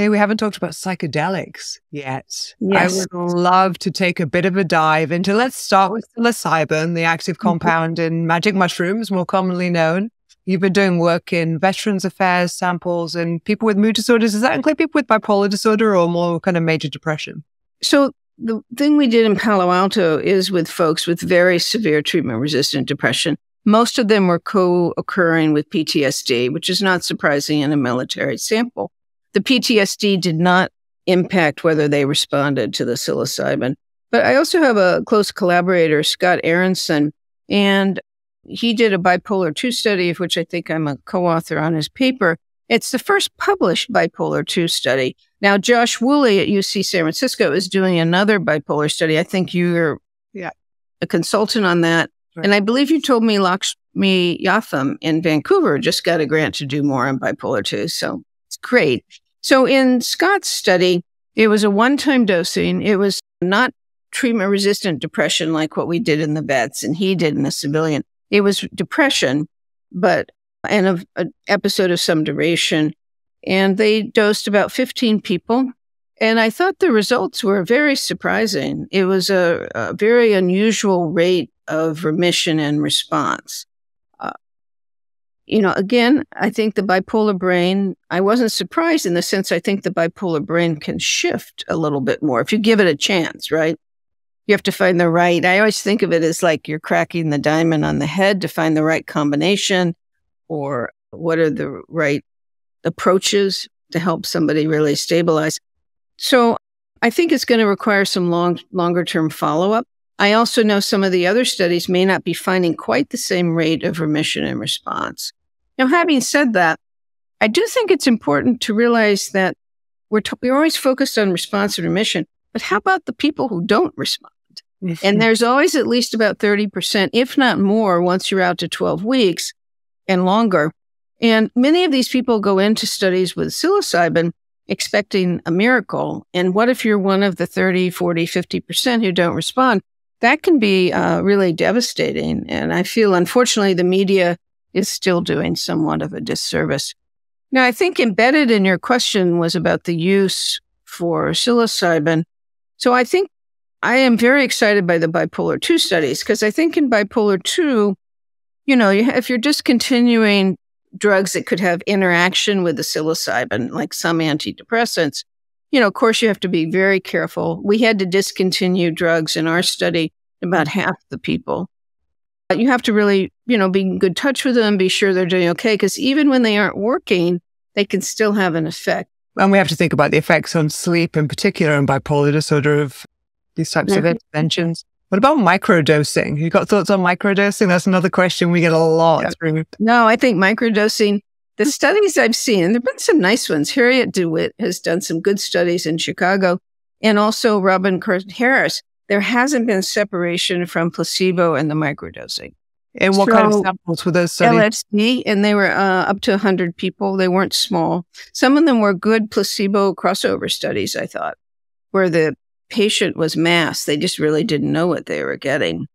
Hey, we haven't talked about psychedelics yet. Yes. I would love to take a bit of a dive into, let's start with psilocybin, the active Mm-hmm. compound in magic mushrooms, more commonly known. You've been doing work in Veterans Affairs samples and people with mood disorders. Does that include people with bipolar disorder or more kind of major depression? So the thing we did in Palo Alto is with folks with very severe treatment resistant depression. Most of them were co-occurring with PTSD, which is not surprising in a military sample. The PTSD did not impact whether they responded to the psilocybin. But I also have a close collaborator, Scott Aaronson, and he did a bipolar 2 study, of which I think I'm a co-author on his paper. It's the first published bipolar 2 study. Now, Josh Woolley at UC San Francisco is doing another bipolar study. I think you're Yeah. a consultant on that. Right. And I believe you told me Lakshmi Yatham in Vancouver just got a grant to do more on bipolar 2. So great. So in Scott's study, it was a one-time dosing. It was not treatment resistant depression like what we did in the vets and he did in the civilian. It was depression, but and an episode of some duration. And they dosed about 15 people. And I thought the results were very surprising. It was a, a very unusual rate of remission and response. You know, again, I think the bipolar brain, I wasn't surprised in the sense I think the bipolar brain can shift a little bit more if you give it a chance, right? You have to find the right. I always think of it as like you're cracking the diamond on the head to find the right combination or what are the right approaches to help somebody really stabilize. So I think it's going to require some long, longer term follow up. I also know some of the other studies may not be finding quite the same rate of remission and response. Now, having said that, I do think it's important to realize that we're, t- we're always focused on response and remission, but how about the people who don't respond? And there's always at least about 30%, if not more, once you're out to 12 weeks and longer. And many of these people go into studies with psilocybin expecting a miracle. And what if you're one of the 30, 40, 50% who don't respond? That can be uh, really devastating. And I feel, unfortunately, the media is still doing somewhat of a disservice. Now, I think embedded in your question was about the use for psilocybin. So I think I am very excited by the bipolar 2 studies because I think in bipolar 2, you know, if you're discontinuing drugs that could have interaction with the psilocybin, like some antidepressants, you know, of course, you have to be very careful. We had to discontinue drugs in our study, about half the people. You have to really, you know, be in good touch with them, be sure they're doing okay, because even when they aren't working, they can still have an effect. And we have to think about the effects on sleep in particular and bipolar disorder of these types of Mhm. interventions. What about microdosing? You got thoughts on microdosing? That's another question we get a lot Yeah. through. No, I think microdosing, the studies I've seen, and there have been some nice ones. Harriet de Wit has done some good studies in Chicago and also Robin Carhart-Harris. There hasn't been separation from placebo and the microdosing. And what kind of samples were those studies? LSD, and they were uh, up to 100 people. They weren't small. Some of them were good placebo crossover studies, I thought, where the patient was masked. They just really didn't know what they were getting.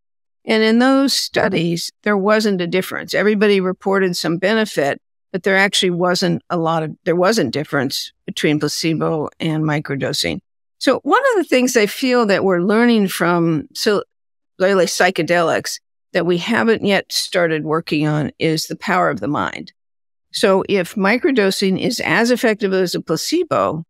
And in those studies, there wasn't a difference. Everybody reported some benefit, but there actually wasn't a lot of, there wasn't difference between placebo and microdosing. So one of the things I feel that we're learning from so really psychedelics that we haven't yet started working on is the power of the mind. So if microdosing is as effective as a placebo,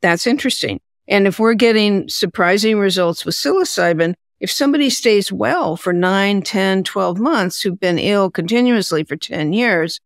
that's interesting. And if we're getting surprising results with psilocybin, if somebody stays well for 9, 10, 12 months who've been ill continuously for 10 years,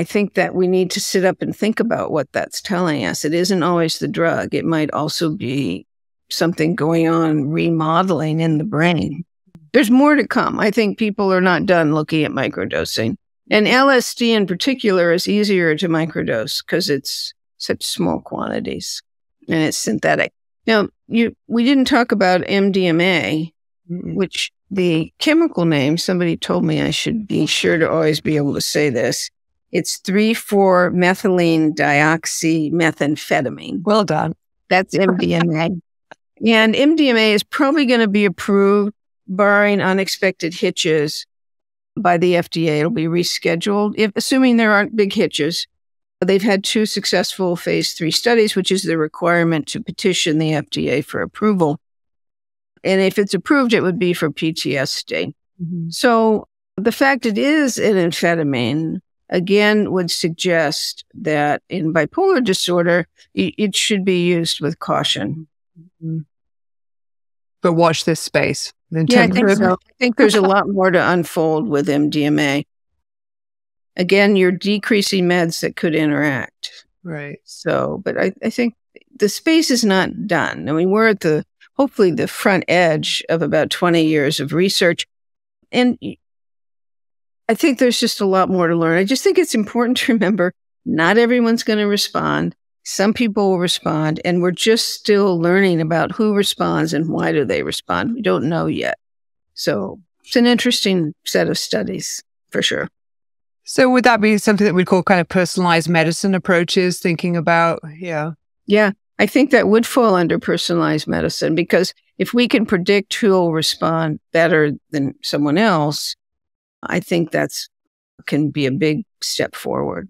I think that we need to sit up and think about what that's telling us. It isn't always the drug. It might also be something going on remodeling in the brain. There's more to come. I think people are not done looking at microdosing. And LSD in particular is easier to microdose because it's such small quantities and it's synthetic. Now, you we didn't talk about MDMA, which the chemical name, somebody told me I should be sure to always be able to say this. It's 3 4 methylene dioxymethamphetamine. Well done. That's MDMA. and MDMA is probably going to be approved, barring unexpected hitches by the FDA. It'll be rescheduled, if assuming there aren't big hitches. They've had two successful phase three studies, which is the requirement to petition the FDA for approval. And if it's approved, it would be for PTSD. Mm-hmm. So the fact it is an amphetamine again would suggest that in bipolar disorder, it should be used with caution. Mm-hmm. But watch this space. Yeah, I think so. I think there's a lot more to unfold with MDMA. Again, you're decreasing meds that could interact. Right. So, but I, I think the space is not done. I mean, we're at the hopefully the front edge of about 20 years of research. And I think there's just a lot more to learn. I just think it's important to remember not everyone's going to respond. Some people will respond, and we're just still learning about who responds and why do they respond. We don't know yet. So it's an interesting set of studies for sure. So would that be something that we'd call kind of personalized medicine approaches, thinking about, yeah. Yeah, I think that would fall under personalized medicine because if we can predict who will respond better than someone else, I think that's can be a big step forward.